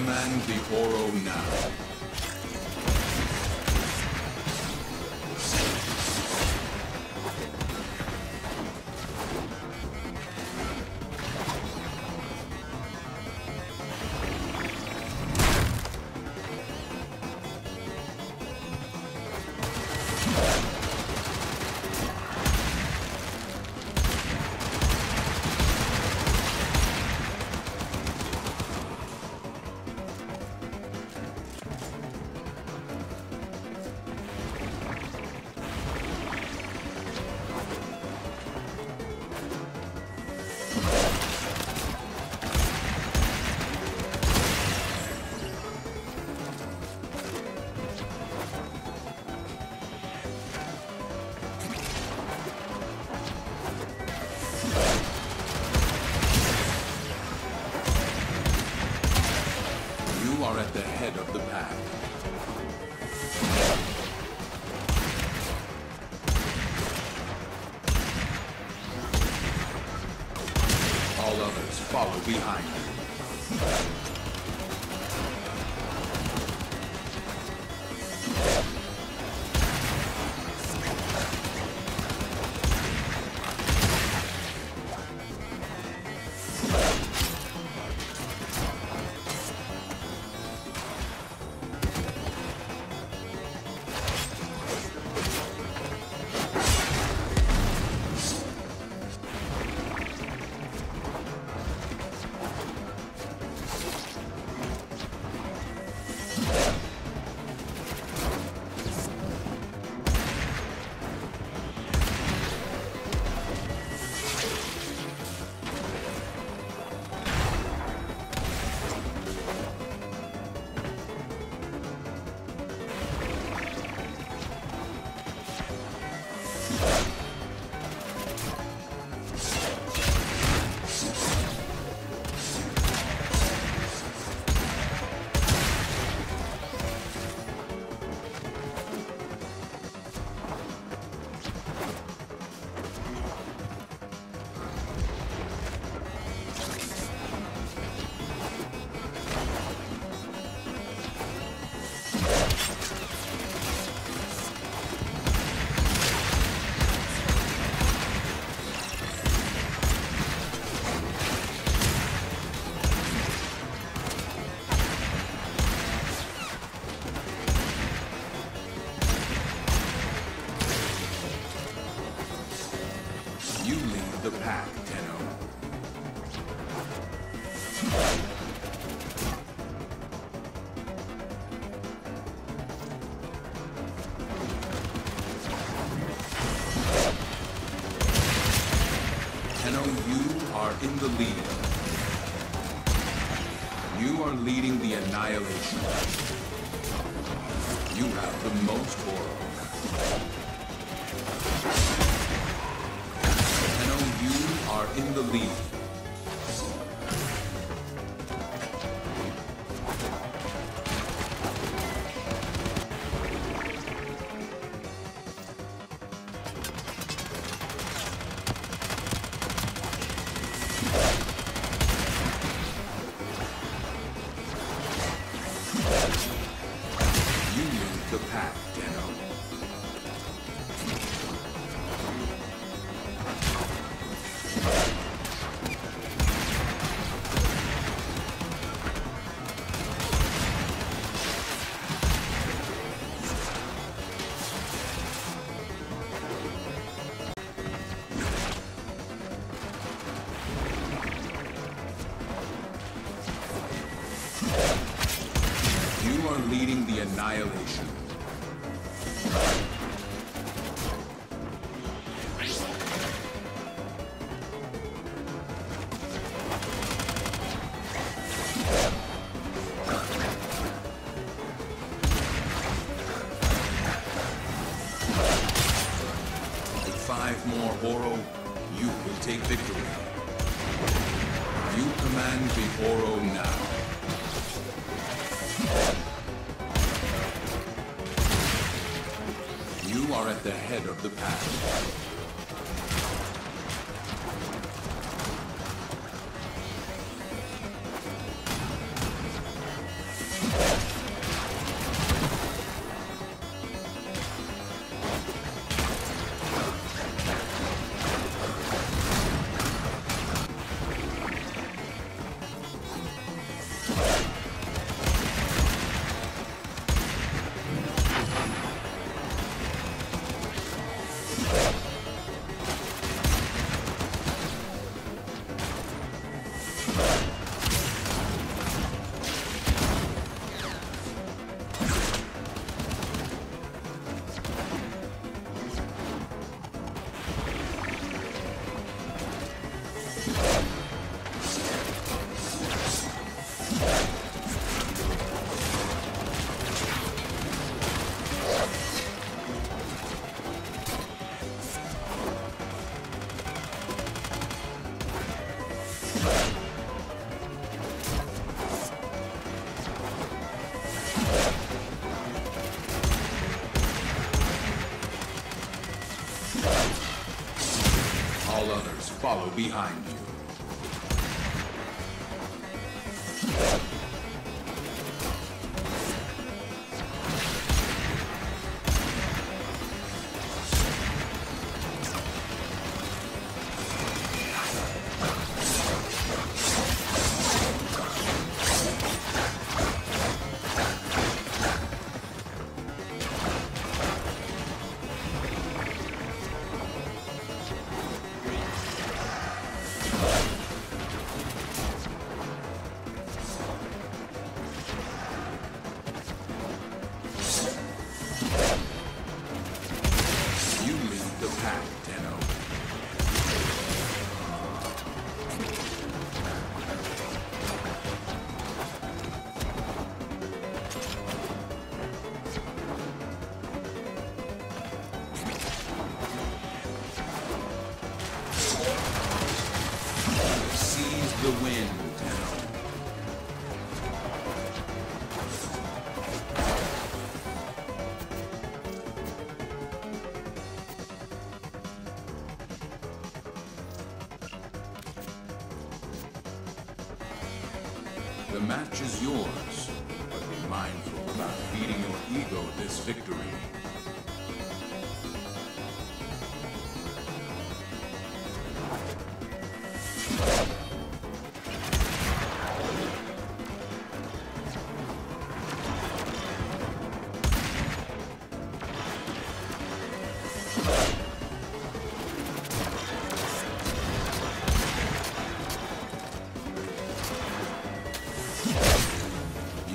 command the Oro now. Behind the lead. You are leading the annihilation. You have the most. Tenno, you are in the lead. The. You are leading the annihilation. Five more Oro, you will take victory. You command the Oro now. You are at the head of the pack. Follow behind you. The wind,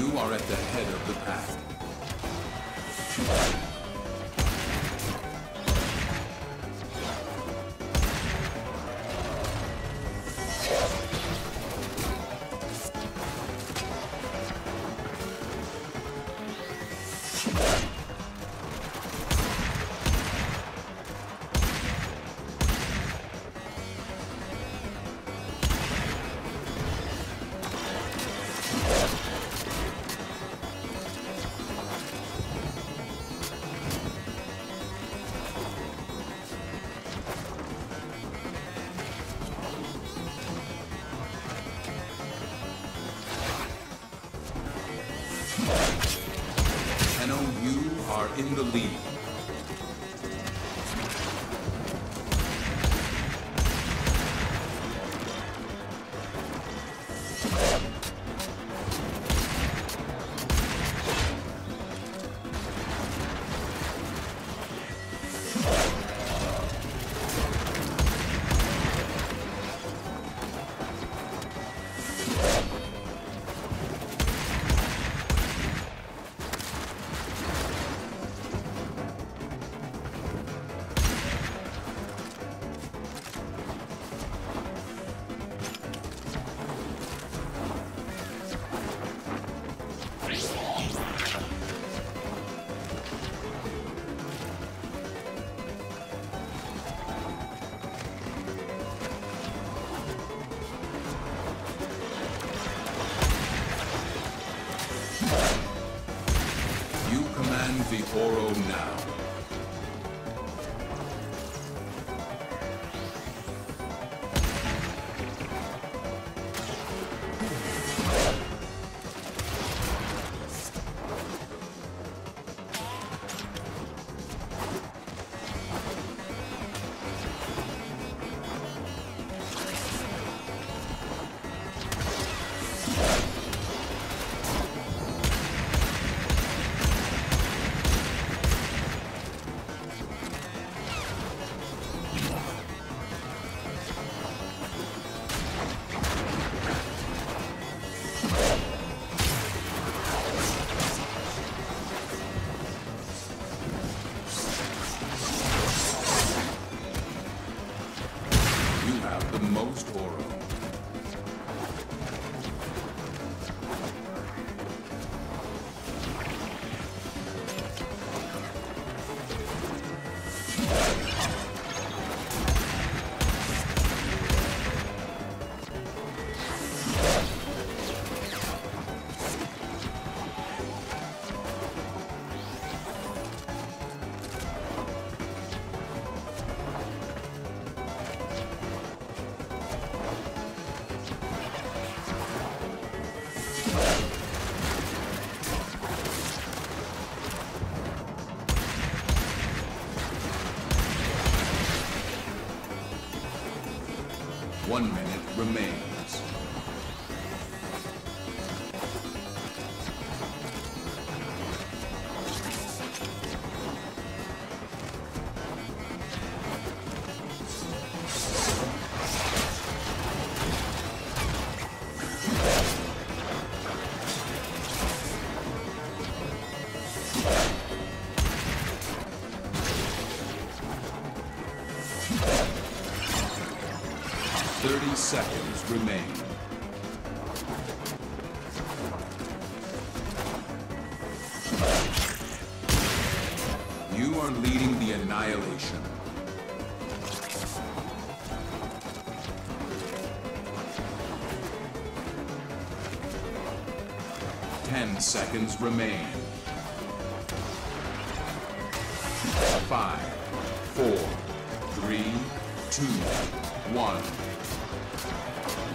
You are at the head of the pack. V40 now. One minute remains. Thirty seconds remain. You are leading the annihilation. Ten seconds remain. Five, four, three, two, one.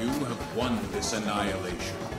You have won this annihilation.